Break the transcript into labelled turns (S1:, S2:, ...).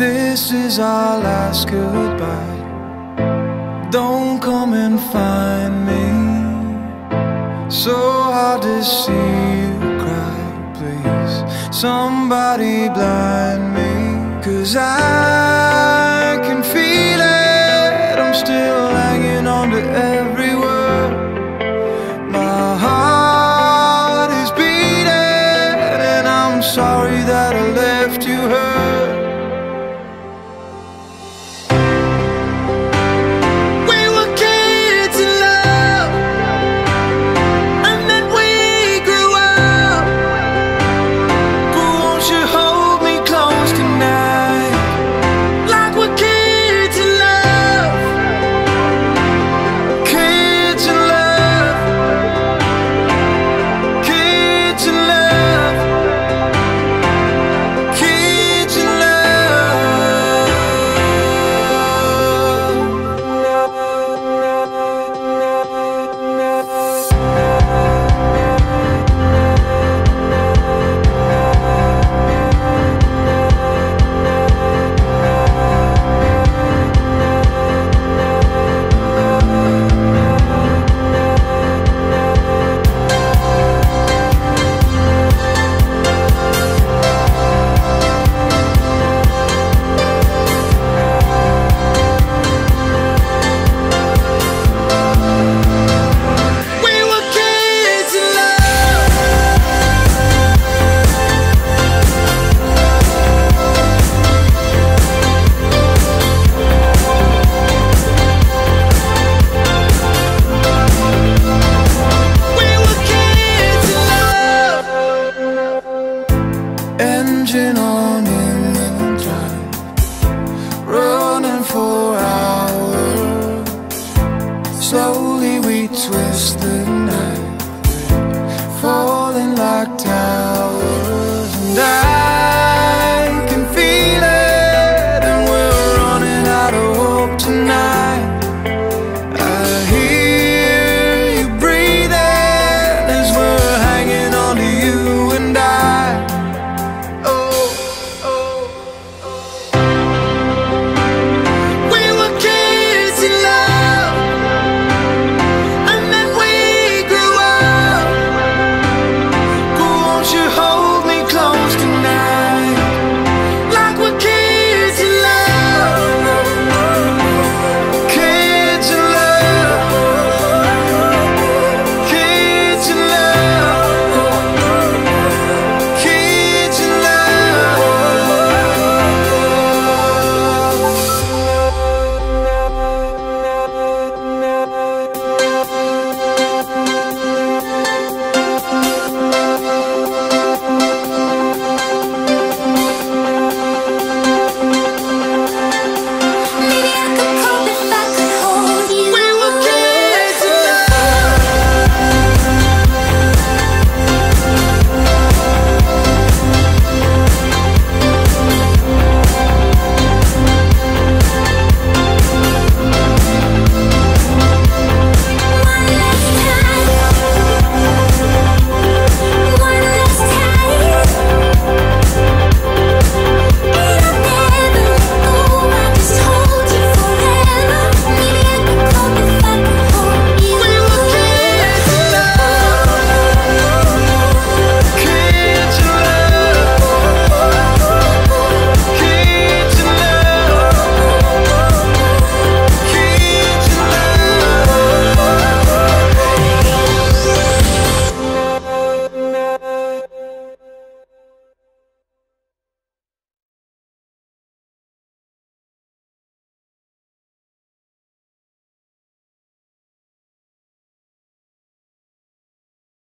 S1: This is our last goodbye. Don't come and find me. So hard to see you cry, please. Somebody blind me, cause I.